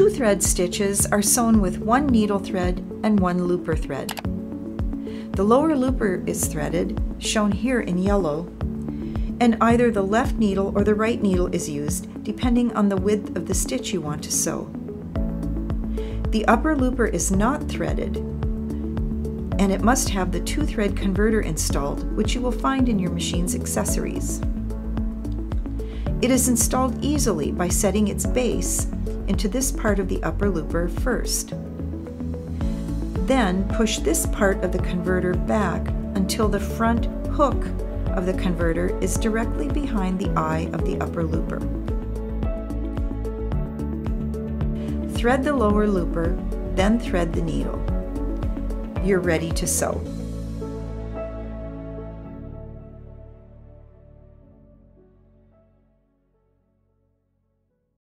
two thread stitches are sewn with one needle thread and one looper thread. The lower looper is threaded, shown here in yellow, and either the left needle or the right needle is used, depending on the width of the stitch you want to sew. The upper looper is not threaded, and it must have the two-thread converter installed, which you will find in your machine's accessories. It is installed easily by setting its base into this part of the upper looper first. Then push this part of the converter back until the front hook of the converter is directly behind the eye of the upper looper. Thread the lower looper, then thread the needle. You're ready to sew.